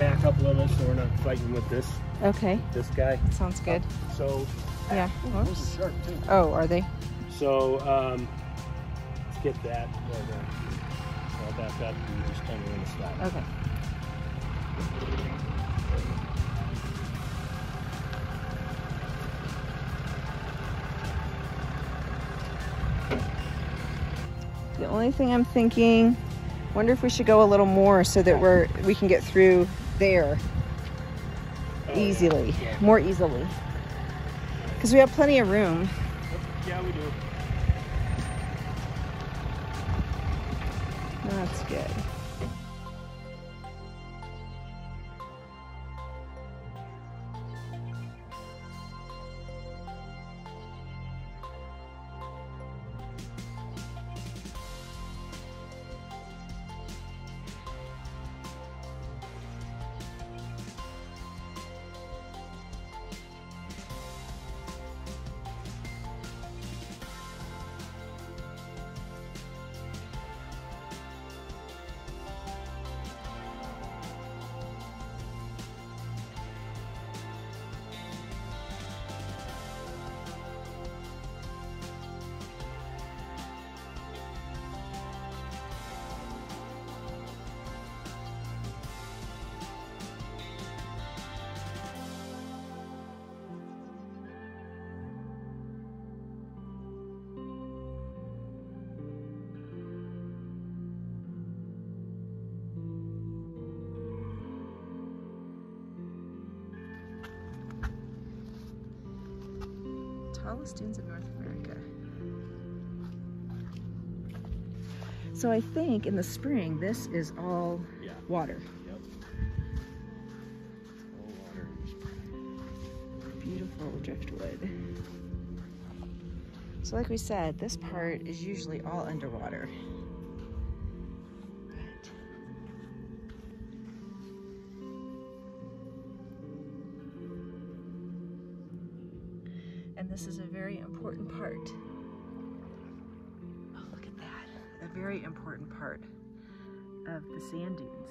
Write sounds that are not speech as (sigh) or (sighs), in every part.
back up a little bit so we're not fighting with this Okay, this guy. sounds good. So Yeah. those are sharp too. Oh, are they? So um, let's get that. Right. So I'll back up and just kind of in the stop. Okay. The only thing I'm thinking, wonder if we should go a little more so that we're we can get through there Oh, easily, Yeah. more easily. Because we have plenty of room. Yeah, we do. That's good. Tallest dunes in North America. So I think in the spring, this is all Yeah. water. Yep. All water. Beautiful driftwood. So like we said, this part is usually all underwater. And this is a very important part. Oh, look at that. A very important part of the sand dunes.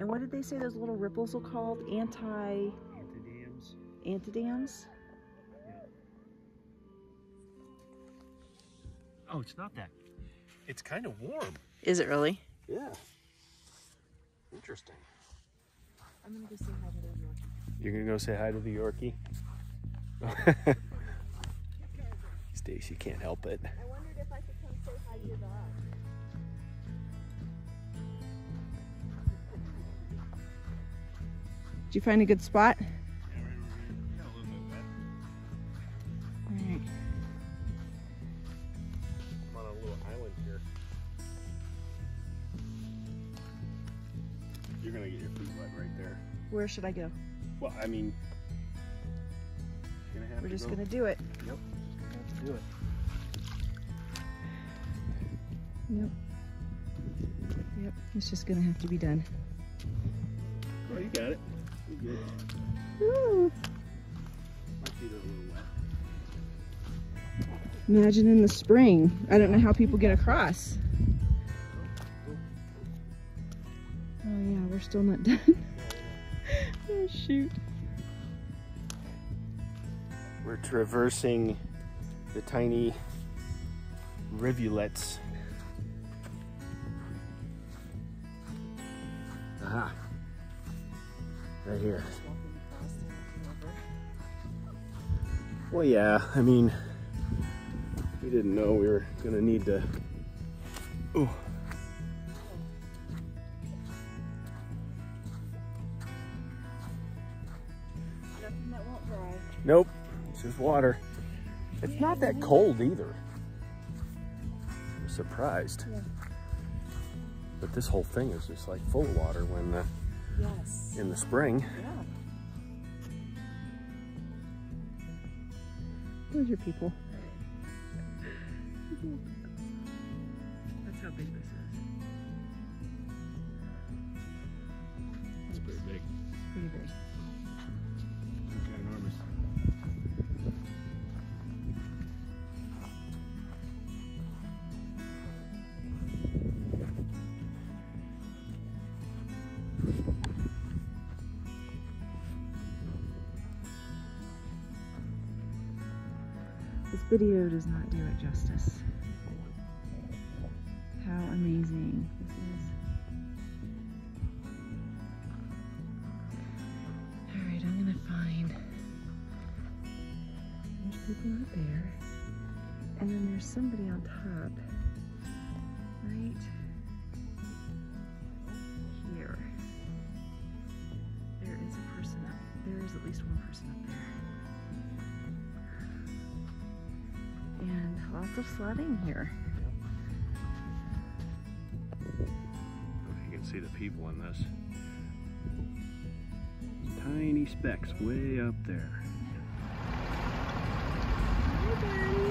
And what did they say those little ripples are called? Anti Antidunes. antidunes? Oh, it's not that. It's kind of warm. Is it really? Yeah. Interesting. I'm gonna go say hi to those Yorkies. You're gonna go say hi to the Yorkie. (laughs) Stacy can't help it. I wondered if I could come say hi to. Did you find a good spot? All right. I'm on a little island here. You're gonna get your feet wet right there. Where should I go? Well, I mean, gonna have We're to just go. gonna do it. Yep, have to do it. Yep. Yep. It's just gonna have to be done. Oh, you got it. You good. Woo. My feet are a little wet. Imagine in the spring. I don't know how people get across. Oh yeah, we're still not (laughs) done. Shoot. We're traversing the tiny rivulets. Aha. Right here. Well, yeah, I mean, we didn't know we were gonna need to. Ooh. Nope, it's just water. It's not that cold either. I'm surprised. Yeah. But this whole thing is just like full of water when uh, Yes. in the spring. Yeah. Where's your people? That's how big this is. It's pretty big. Pretty big. This video does not do it justice. How amazing this is. Alright, I'm gonna find there's people out there. And then there's somebody on top. Lots of sledding here. You can see the people in this. Tiny specks way up there. Hi,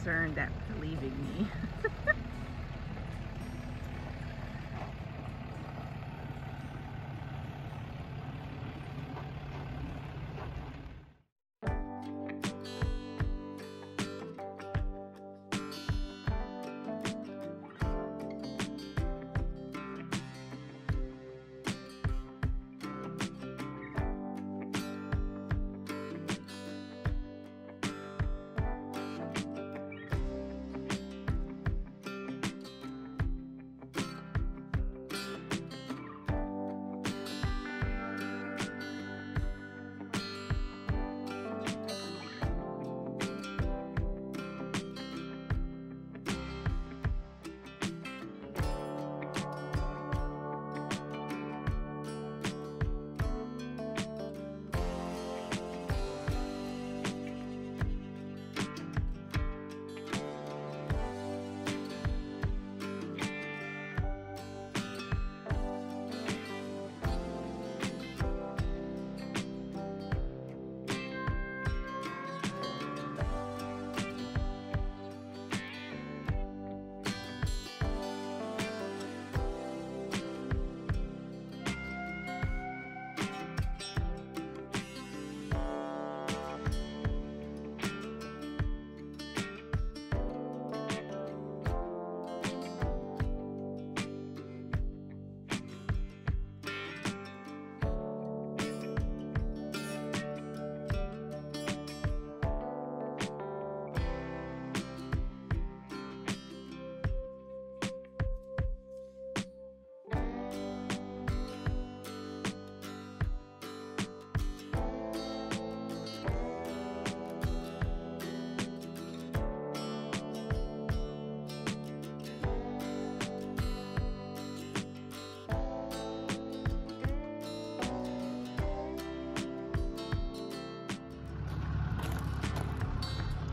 concerned at leaving me. (laughs)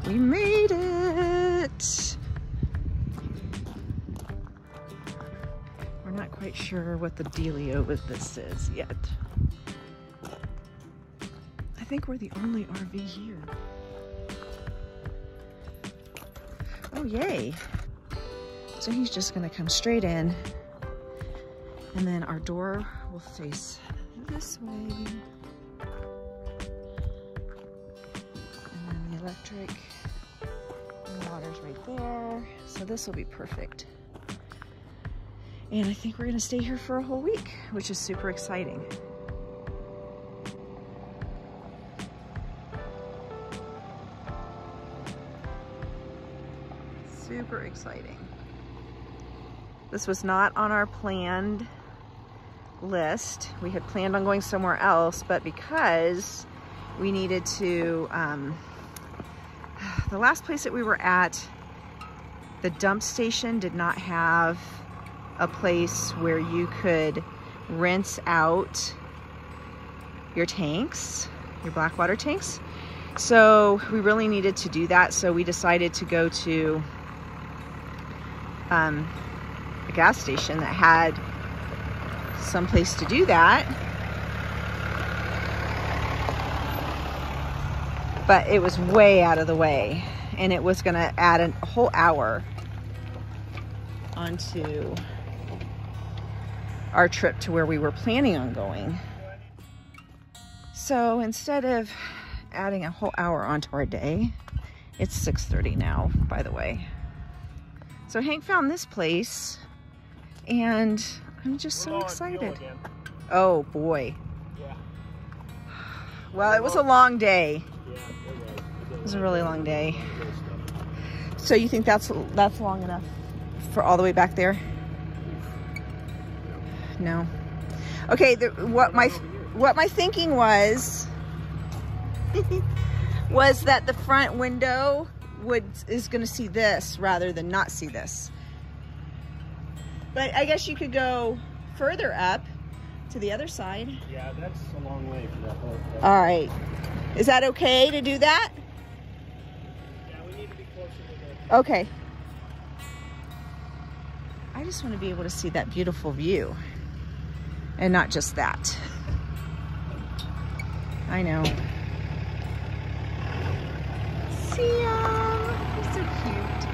We made it! We're not quite sure what the dealio with this is yet. I think we're the only RV here. Oh, yay! So he's just gonna come straight in and then our door will face this way. And then the electric there. So this will be perfect. And I think we're gonna stay here for a whole week, which is super exciting. Super exciting. This was not on our planned list. We had planned on going somewhere else, but because we needed to, um, (sighs) the last place that we were at, the dump station did not have a place where you could rinse out your tanks, your black water tanks. So we really needed to do that. So we decided to go to um, a gas station that had some place to do that. But it was way out of the way and it was gonna add a whole hour onto our trip to where we were planning on going. So instead of adding a whole hour onto our day, it's 6.30 now, by the way. So Hank found this place and I'm just so excited. Oh boy. Yeah. Well, it was a long day. Yeah, it was. A really long day. So you think that's that's long enough for all the way back there? No. Okay, the, what my what my thinking was (laughs) was that the front window would is going to see this rather than not see this. But I guess you could go further up to the other side. Yeah, that's a long way for that whole. That All right. Is that okay to do that? Okay. I just want to be able to see that beautiful view and not just that. I know. See ya. You're so cute.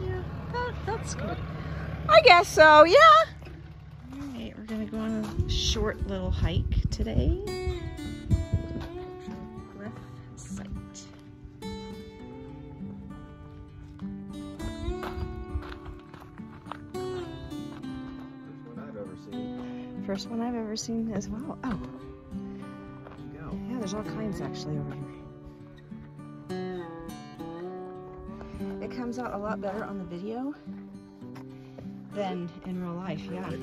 Yeah, that, that's good. I guess so, yeah. All right, we're gonna go on a short little hike today. Cliff site. First one I've ever seen. First one I've ever seen as well. Oh, There you go. yeah, there's all kinds actually over here. Out a lot better on the video than in real life, yeah. There's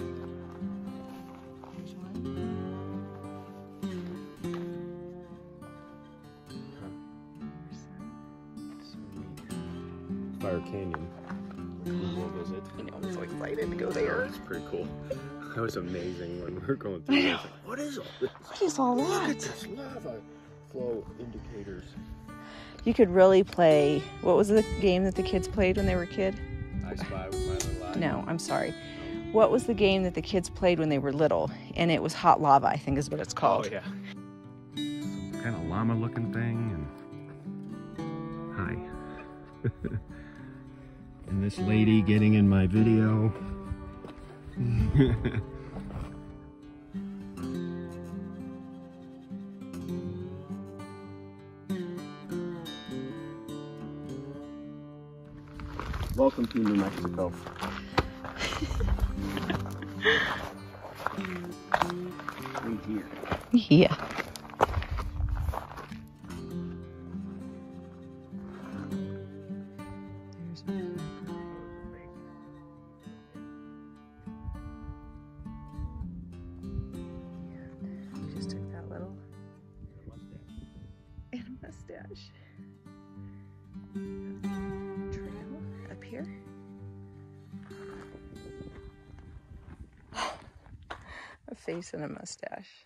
one. Fire Canyon. We'll visit. I know, I'm so excited to go there. It's pretty cool. That was amazing when we were going through. it. I was like, what is all this? What is all Look at that? this lava flow indicators. You could really play. What was the game that the kids played when they were a kid? I spy with my little eye. No, I'm sorry. What was the game that the kids played when they were little? And it was hot lava, I think is what it's called. Oh called. yeah. Some kind of llama looking thing and hi. (laughs) And this lady getting in my video. (laughs) Welcome to New Mexico. (laughs) Here. Yeah. Face and a mustache.